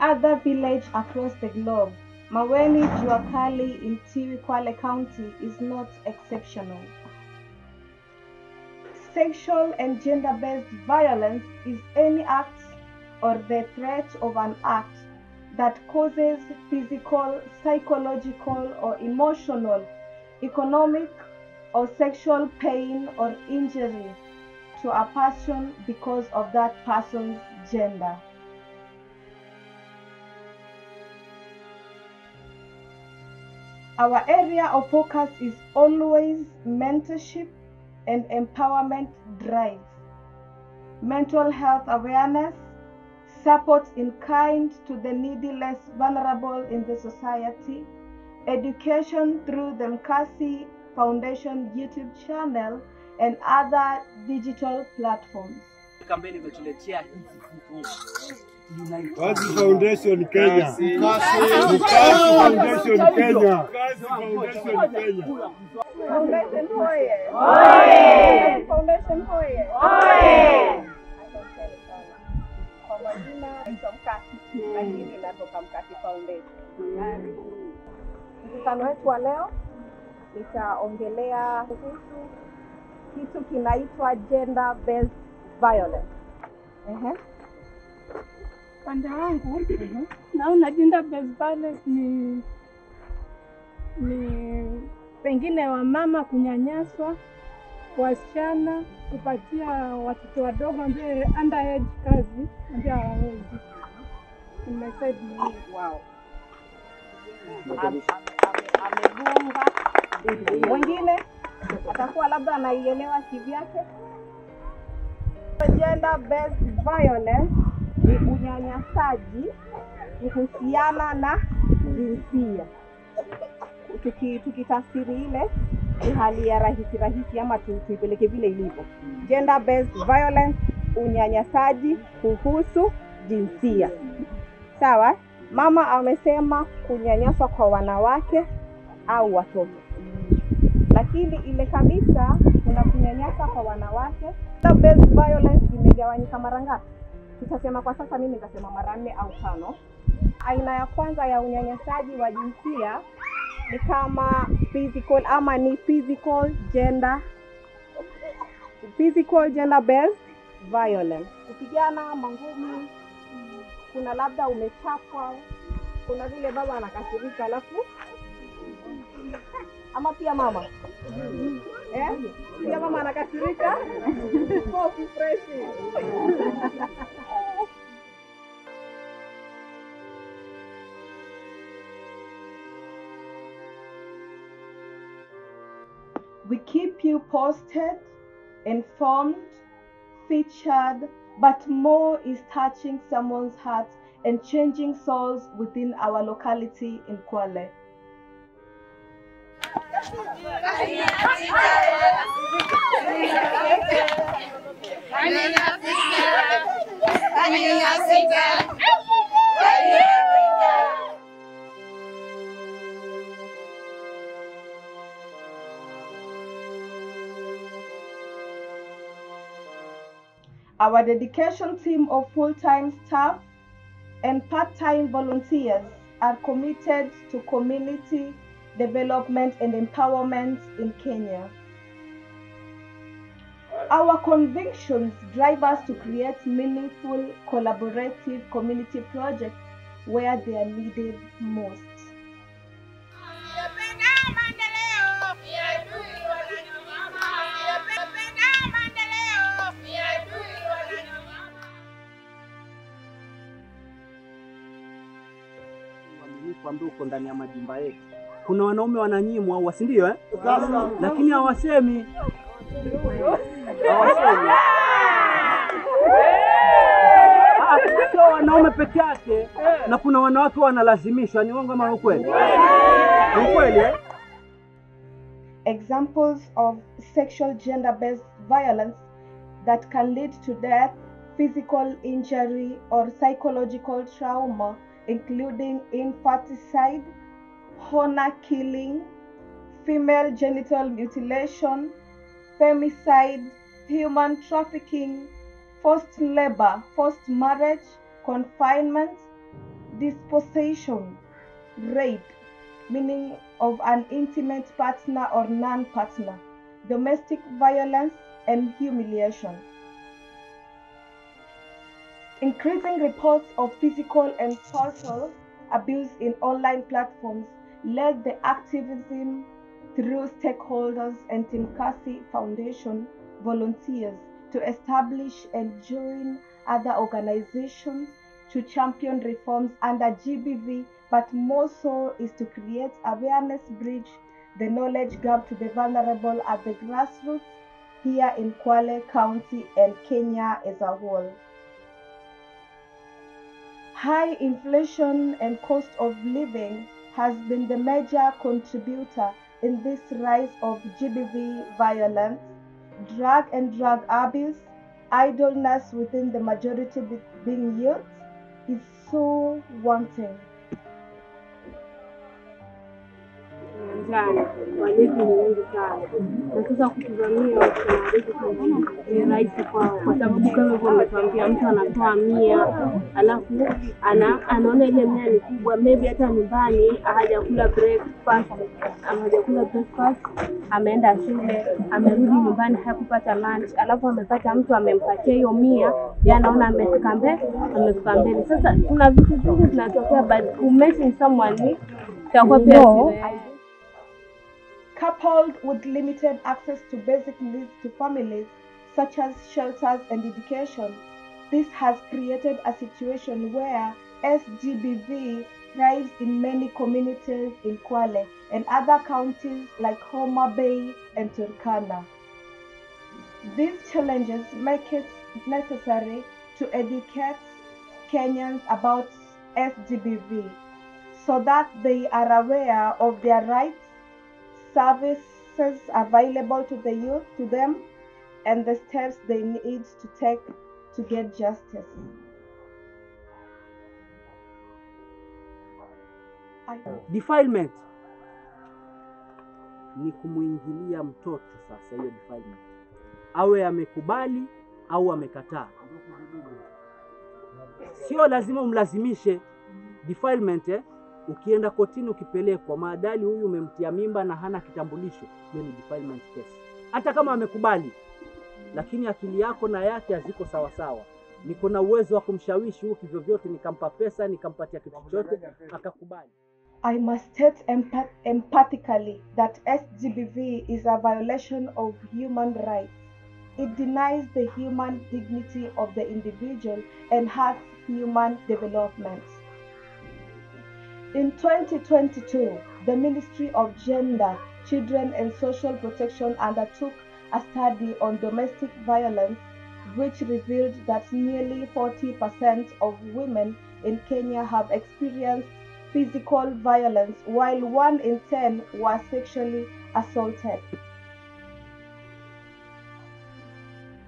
other village across the globe, Maweni Juakali in Tiwi Kwale County is not exceptional. Sexual and gender based violence is any act or the threat of an act that causes physical, psychological, or emotional, economic, or sexual pain or injury to a person because of that person's gender. Our area of focus is always mentorship and empowerment drives, mental health awareness, support in kind to the needy, less vulnerable in the society, education through the Mkasi Foundation YouTube channel and other digital platforms. Kampeni imetuletea hizi vitu. Kazi Foundation Kenya. Kazi. Foundation Kenya. Kazi Foundation Kenya. Foundation hoye! Hoye! Foundation hoye! Hoye! Kwa majina naitwa Mkasi, lakini natoka Mkasi Foundation. Mkutano wetu wa leo nitaongelea kuhusu kitu kinaitwa gender based Violet. Ehe. Pande wangu naona gender based violence ni ni pengine wamama kunyanyaswa, wasichana kupatia watoto wadogo ambaye underage kazi ambaye hawawezi. Wow. Amegonga Mwingine atakuwa labda anaielewa kivyake. Gender based violence ni unyanyasaji kuhusiana na jinsia. Tuki- Tukitafsiri ile ni hali ya rahisi rahisi, ama tu- tuipeleke vile ilivyo. Gender based violence, unyanyasaji kuhusu jinsia. Sawa. Mama amesema kunyanyaswa kwa wanawake au watoto, lakini ile kabisa kuna kunyanyasa kwa wanawake. Based violence imegawanyika mara ngapi? Tutasema kwa sasa, mimi nitasema mara nne au tano. Aina ya kwanza ya unyanyasaji wa jinsia ni kama physical ama ni physical gender physical gender based violence, kupigana mangumi, kuna labda umechapwa, kuna vile baba anakasirika, alafu ama pia mama eh? pia mama anakasirika We keep you posted, informed, featured, but more is touching someone's heart and changing souls within our locality in Kwale. Our dedication team of full time staff and part time volunteers are committed to community development and empowerment in Kenya. Our convictions drive us to create meaningful, collaborative community projects where they are needed most. ndani ya majumba yetu. Kuna wanaume wananyimwa au si ndio eh? Lakini hawasemi. Hawasemi. Ah, Sio wanaume peke yake, na kuna wanawake wanalazimishwa. Ni uongo ama ni ukweli? Ni ukweli eh? Examples of sexual gender based violence that can lead to death, physical injury, or psychological trauma, including infanticide, honor killing, female genital mutilation, femicide, human trafficking, forced labor, forced marriage, confinement, dispossession, rape, meaning of an intimate partner or non partner, domestic violence, and humiliation. Increasing reports of physical and sexual abuse in online platforms led the activism through stakeholders and Timkasi Foundation volunteers to establish and join other organizations to champion reforms under GBV, but more so is to create awareness, bridge the knowledge gap to the vulnerable at the grassroots here in Kwale County and Kenya as a whole. High inflation and cost of living has been the major contributor in this rise of GBV violence, drug and drug abuse, idleness within the majority being youth is so wanting. Njani walezi ni wengi sana, na sasa kutuvamia walevi ni rahisi kwao, kwa sababu kama hivyo umetuambia, mtu anatoa mia alafu ana anaona ile mia ni kubwa, maybe hata nyumbani hajakula breakfast, hajakula breakfast, ameenda shule, amerudi nyumbani hakupata lunch, alafu amepata mtu amempatia hiyo mia, yeye anaona amefika mbele, amefika mbele. Sasa kuna vitu vingi vinatokea, but messing someone itakuwa pia no. Coupled with limited access to basic needs to families, such as shelters and education. This has created a situation where SGBV thrives in many communities in Kwale and other counties like Homa Bay and Turkana. These challenges make it necessary to educate Kenyans about SGBV so that they are aware of their rights services available to the youth to them and the steps they need to take to get justice. Defilement ni kumwingilia mtoto sasa, hiyo defilement, awe amekubali au amekataa. Sio lazima umlazimishe defilement eh? Ukienda kotini ukipelekwa, maadali huyu umemtia mimba na hana kitambulisho, hiyo ni defilement case. Hata kama amekubali, lakini akili yako na yake haziko sawasawa. sawa. Niko na uwezo wa kumshawishi huyu kivyovyote, nikampa pesa, nikampatia kitu chochote, akakubali. I must state empath- emphatically that SGBV is a violation of human rights. It denies the human dignity of the individual and hurts human development. In 2022, the Ministry of Gender, Children and Social Protection undertook a study on domestic violence, which revealed that nearly 40% of women in Kenya have experienced physical violence, while one in 10 were sexually assaulted.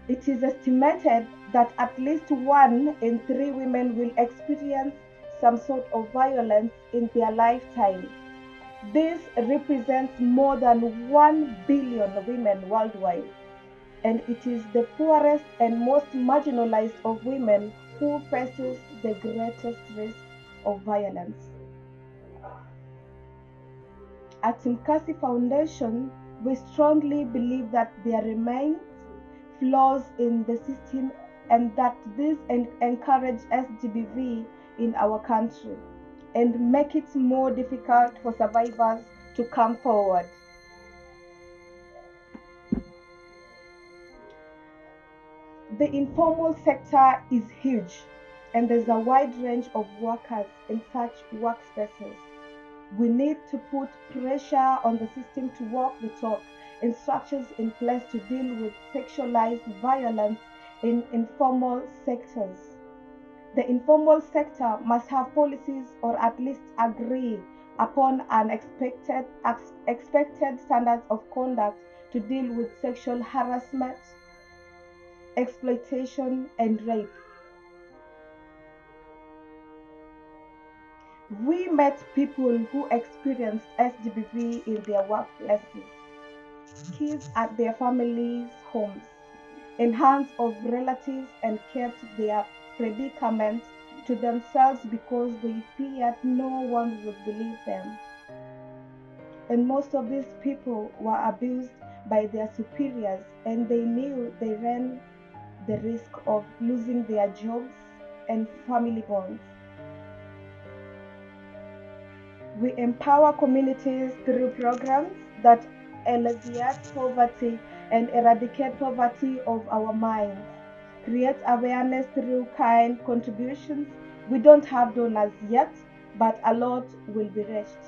It is estimated that at least one in three women will experience some sort of violence in their lifetime. This represents more than 1 billion women worldwide, and it is the poorest and most marginalized of women who faces the greatest risk of violence. At Timkasi Foundation, we strongly believe that there remain flaws in the system and that this en- encourage SGBV in our country and make it more difficult for survivors to come forward. The informal sector is huge and there's a wide range of workers in such workspaces. We need to put pressure on the system to walk the talk and structures in place to deal with sexualized violence in informal sectors. The informal sector must have policies or at least agree upon an expected, expected standards of conduct to deal with sexual harassment, exploitation, and rape. We met people who experienced SGBV in their workplaces, kids at their families' homes, in hands of relatives, and kept their predicament to to themselves because they feared no one would believe them. And most of these people were abused by their superiors and they knew they ran the risk of losing their jobs and family bonds. We empower communities through programs that alleviate poverty and eradicate poverty of our minds. Create awareness through kind contributions. We don't have donors yet, but a lot will be reached.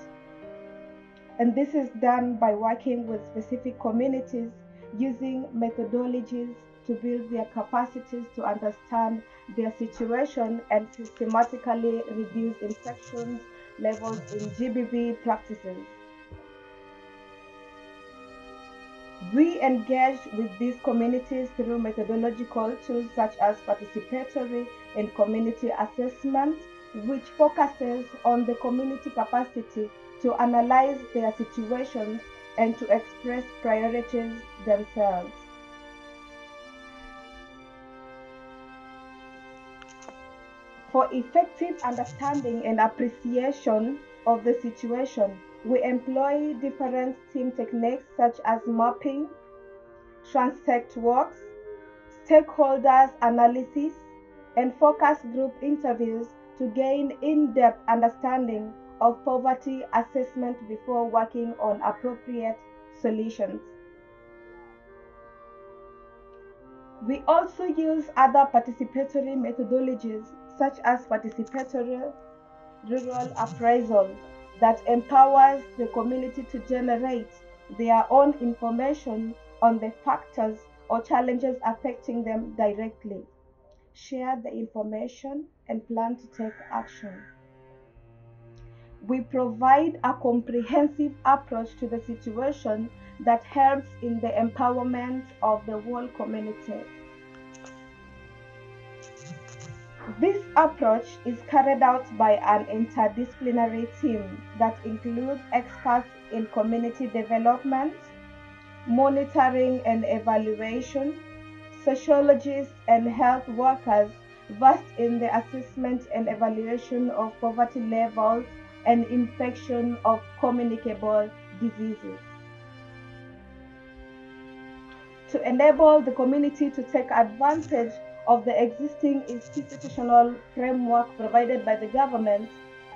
And this is done by working with specific communities using methodologies to build their capacities to understand their situation and systematically reduce infections levels in GBV practices. We engage with these communities through methodological tools such as participatory and community assessment, which focuses on the community capacity to analyze their situations and to express priorities themselves. For effective understanding and appreciation of the situation, we employ different team techniques such as mapping, transect works, stakeholders analysis, and focus group interviews to gain in-depth understanding of poverty assessment before working on appropriate solutions. We also use other participatory methodologies such as participatory rural appraisal that empowers the community to generate their own information on the factors or challenges affecting them directly, share the information, and plan to take action. We provide a comprehensive approach to the situation that helps in the empowerment of the whole community. This approach is carried out by an interdisciplinary team that includes experts in community development, monitoring and evaluation, sociologists, and health workers versed in the assessment and evaluation of poverty levels and infection of communicable diseases. To enable the community to take advantage of the existing institutional framework provided by the government,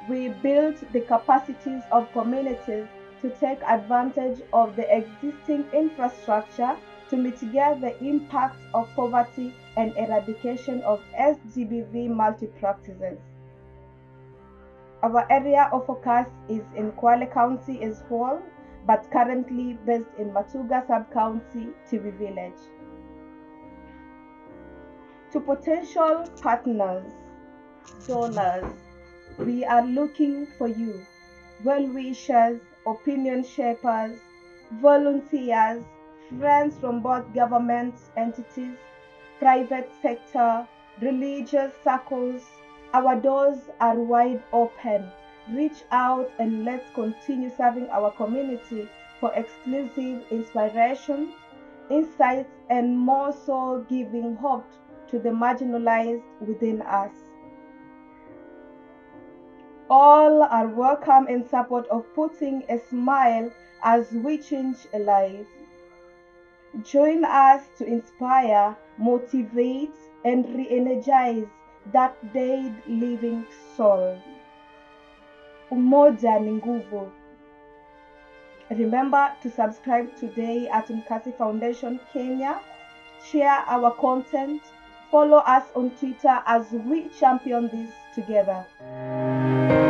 we built the capacities of communities to take advantage of the existing infrastructure to mitigate the impact of poverty and eradication of SGBV multi-practices. Our area of focus is in Kwale County as whole, but currently based in Matuga Sub-County, Tiwi Village. To potential partners, donors, we are looking for you, well-wishers, opinion shapers, volunteers, friends from both government entities, private sector, religious circles. Our doors are wide open. Reach out and let's continue serving our community for exclusive inspiration, insights, and more so giving hope to the marginalized within us. All are welcome in support of putting a smile as we change a life. Join us to inspire, motivate, and re energize that dead living soul. Umoja nguvu. Remember to subscribe today at Mkasi Foundation Kenya. Share our content. Follow us on Twitter as we champion this together.